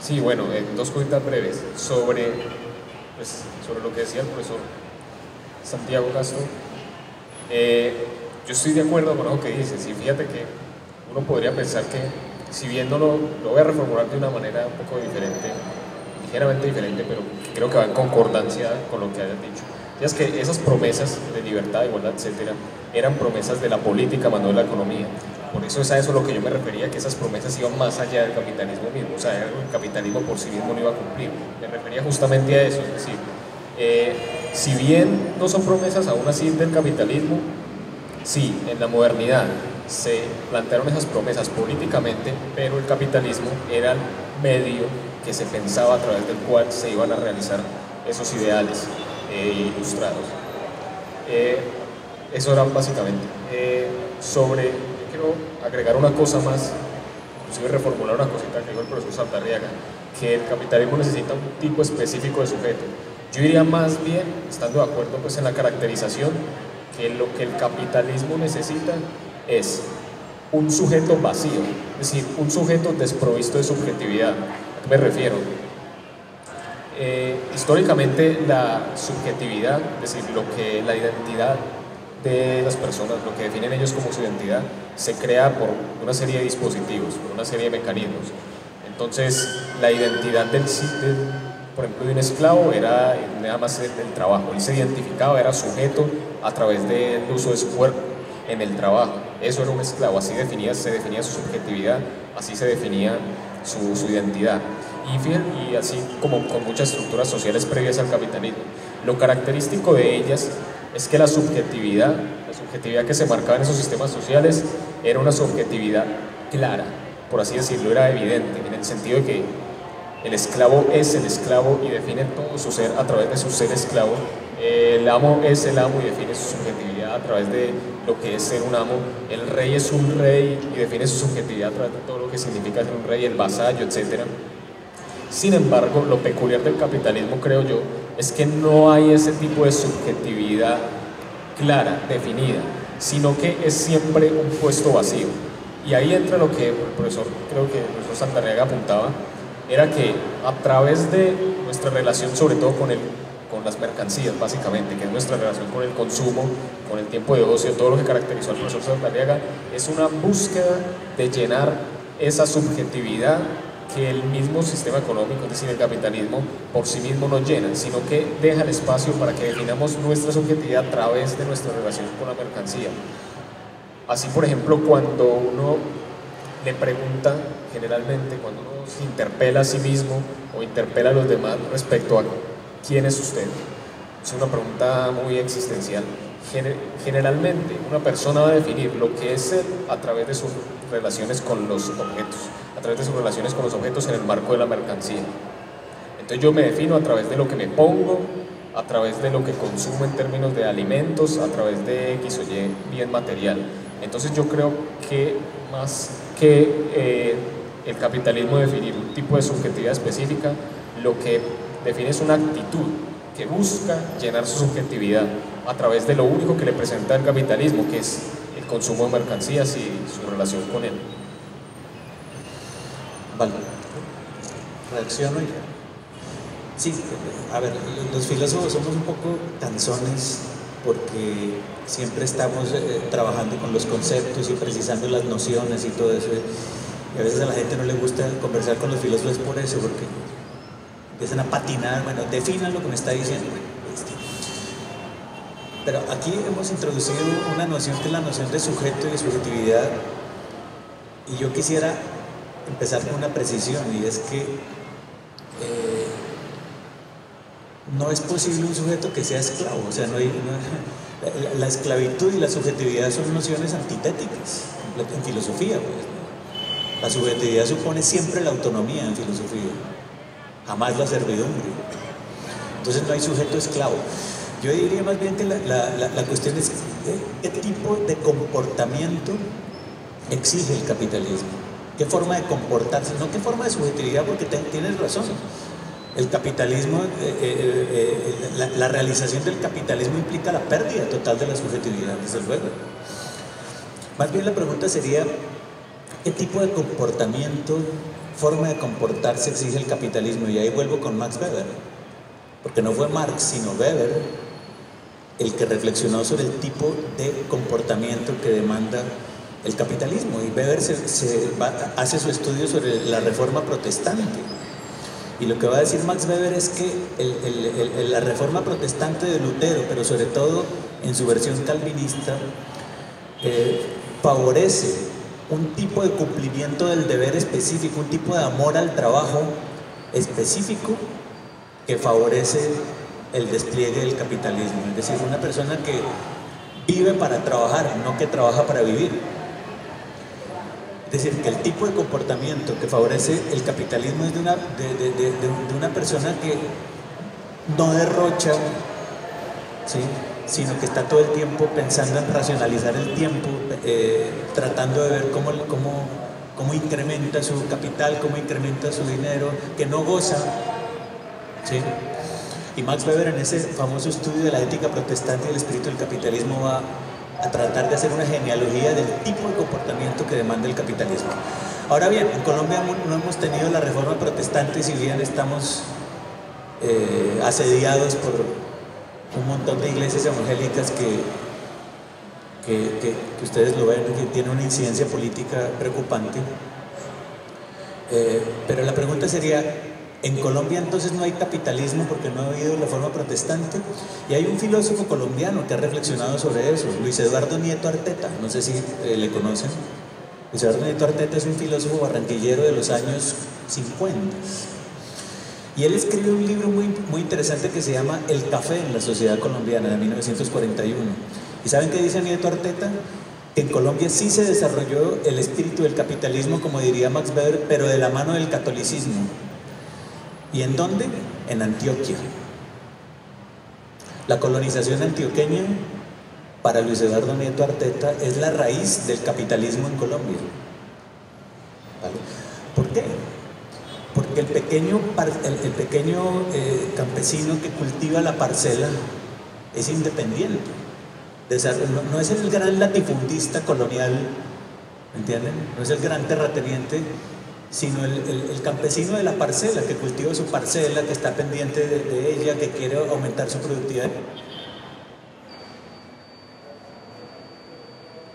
Sí, bueno, en dos cuentas breves sobre, pues, sobre lo que decía el profesor Santiago Castro. Eh, yo estoy de acuerdo con lo que dices y fíjate que uno podría pensar que si viéndolo, lo voy a reformular de una manera un poco diferente, ligeramente diferente, pero creo que va en concordancia con lo que hayas dicho. Es que esas promesas de libertad, igualdad, etcétera, eran promesas de la política, más no de la economía. Por eso es a eso lo que yo me refería, que esas promesas iban más allá del capitalismo mismo, o sea, el capitalismo por sí mismo no iba a cumplir. Me refería justamente a eso, es decir, eh, si bien no son promesas aún así del capitalismo, sí, en la modernidad se plantearon esas promesas políticamente, pero el capitalismo era el medio que se pensaba a través del cual se iban a realizar esos ideales eh, ilustrados. Eh, eso era básicamente. sobre quiero agregar una cosa más, inclusive reformular una cosita que dijo el profesor Saltarriaga, que el capitalismo necesita un tipo específico de sujeto. Yo diría más bien, estando de acuerdo pues en la caracterización, que lo que el capitalismo necesita es un sujeto vacío, es decir, un sujeto desprovisto de subjetividad. ¿A qué me refiero? Eh, históricamente la subjetividad, es decir, lo que la identidad de las personas, lo que definen ellos como su identidad, se crea por una serie de dispositivos, por una serie de mecanismos. Entonces, la identidad del, por ejemplo, de un esclavo era nada más el, trabajo. Él se identificaba, era sujeto a través del uso de su cuerpo en el trabajo. Eso era un esclavo, así definía, se definía su subjetividad, así se definía su, identidad. Y así como con muchas estructuras sociales previas al capitalismo. Lo característico de ellas es que la subjetividad, la subjetividad que se marcaba en esos sistemas sociales era una subjetividad clara, por así decirlo, era evidente, en el sentido de que el esclavo es el esclavo y define todo su ser a través de su ser esclavo, el amo es el amo y define su subjetividad a través de lo que es ser un amo, el rey es un rey y define su subjetividad a través de todo lo que significa ser un rey, el vasallo, etc. Sin embargo, lo peculiar del capitalismo, creo yo, es que no hay ese tipo de subjetividad clara, definida, sino que es siempre un puesto vacío. Y ahí entra lo que el profesor, creo que el profesor Santarriaga apuntaba, era que a través de nuestra relación, sobre todo con, el, con las mercancías, básicamente, que es nuestra relación con el consumo, con el tiempo de ocio, todo lo que caracterizó al profesor Santarriaga, es una búsqueda de llenar esa subjetividad que el mismo sistema económico, es decir, el capitalismo, por sí mismo no llena, sino que deja el espacio para que definamos nuestra subjetividad a través de nuestra relación con la mercancía. Así, por ejemplo, cuando uno le pregunta, generalmente, cuando uno se interpela a sí mismo o interpela a los demás respecto a quién es usted, es una pregunta muy existencial. Generalmente, una persona va a definir lo que es ser a través de sus relaciones con los objetos a través de sus relaciones con los objetos en el marco de la mercancía. Entonces yo me defino a través de lo que me pongo, a través de lo que consumo en términos de alimentos, a través de X o Y bien material. Entonces yo creo que más que eh, el capitalismo definir un tipo de subjetividad específica, lo que define es una actitud que busca llenar su subjetividad a través de lo único que le presenta el capitalismo, que es el consumo de mercancías y su relación con él. Vale. Reacciono Sí, a ver, los filósofos somos un poco canzones porque siempre estamos eh, trabajando con los conceptos y precisando las nociones y todo eso. Y a veces a la gente no le gusta conversar con los filósofos por eso, porque empiezan a patinar, bueno, definan lo que me está diciendo. Este. Pero aquí hemos introducido una noción que es la noción de sujeto y de subjetividad. Y yo quisiera empezar con una precisión y es que eh, no es posible un sujeto que sea esclavo, o sea, no hay, la, esclavitud y la subjetividad son nociones antitéticas en filosofía. Pues, la subjetividad supone siempre la autonomía en filosofía, jamás la servidumbre. Entonces no hay sujeto esclavo. Yo diría más bien que la, la cuestión es qué tipo de comportamiento exige el capitalismo qué forma de comportarse, no qué forma de subjetividad, porque tienes razón. El capitalismo, eh, eh, eh, la, realización del capitalismo implica la pérdida total de la subjetividad, desde luego. Más bien la pregunta sería, ¿qué tipo de comportamiento forma de comportarse exige el capitalismo. Y ahí vuelvo con Max Weber, porque no fue Marx, sino Weber el que reflexionó sobre el tipo de comportamiento que demanda el capitalismo. Y Weber hace su estudio sobre la reforma protestante. Y lo que va a decir Max Weber es que la reforma protestante de Lutero, pero sobre todo en su versión calvinista, eh, favorece un tipo de cumplimiento del deber específico, un tipo de amor al trabajo específico que favorece el despliegue del capitalismo. Es decir, una persona que vive para trabajar, no que trabaja para vivir. Es decir, que el tipo de comportamiento que favorece el capitalismo es de una, de, una persona que no derrocha, sino que está todo el tiempo pensando en racionalizar el tiempo, eh, tratando de ver cómo, cómo, cómo, incrementa su capital, cómo incrementa su dinero, que no goza. ¿sí? Y Max Weber en ese famoso estudio de la ética protestante y el espíritu del capitalismo va a tratar de hacer una genealogía del tipo de comportamiento que demanda el capitalismo. Ahora bien, en Colombia no hemos tenido la reforma protestante, si bien estamos eh, asediados por un montón de iglesias evangélicas que, que, ustedes lo ven, que tiene una incidencia política preocupante. Eh, pero la pregunta sería, en Colombia entonces no hay capitalismo porque no ha habido la forma protestante. Y hay un filósofo colombiano que ha reflexionado sobre eso, Luis Eduardo Nieto Arteta, no sé si eh, le conocen. Luis Eduardo Nieto Arteta es un filósofo barranquillero de los años 50. Y él escribe un libro muy, muy interesante que se llama El café en la sociedad colombiana de 1941. ¿Y saben qué dice Nieto Arteta? Que en Colombia sí se desarrolló el espíritu del capitalismo, como diría Max Weber, pero de la mano del catolicismo. ¿Y en dónde? En Antioquia. La colonización antioqueña para Luis Eduardo Nieto Arteta es la raíz del capitalismo en Colombia. ¿Por qué? Porque el pequeño, el, pequeño eh, campesino que cultiva la parcela es independiente. No, es el gran latifundista colonial, ¿entienden? No es el gran terrateniente sino el, campesino de la parcela, que cultiva su parcela, que está pendiente de, ella, que quiere aumentar su productividad.